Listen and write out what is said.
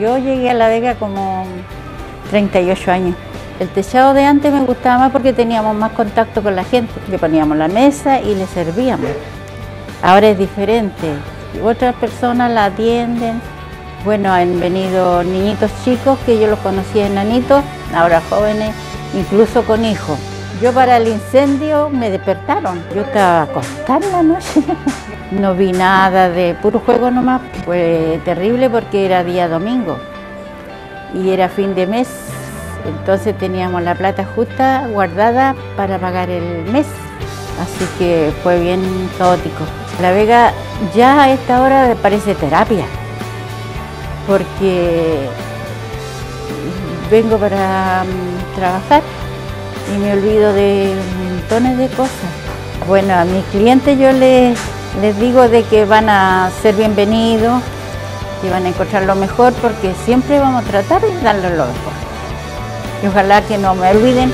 Yo llegué a La Vega como 38 años. El techado de antes me gustaba más porque teníamos más contacto con la gente. Le poníamos la mesa y le servíamos. Ahora es diferente. Otras personas la atienden. Bueno, han venido niñitos chicos que yo los conocía enanitos, ahora jóvenes, incluso con hijos. Yo para el incendio me despertaron. Yo estaba acostada la noche. No vi nada de puro juego nomás. Fue terrible porque era día domingo y era fin de mes. Entonces teníamos la plata justa guardada para pagar el mes. Así que fue bien caótico. La Vega ya a esta hora parece terapia. Porque vengo para mm, trabajar y me olvido de montones de cosas. Bueno, a mis clientes yo les, les digo de que van a ser bienvenidos, que van a encontrar lo mejor porque siempre vamos a tratar de darles lo mejor. Y ojalá que no me olviden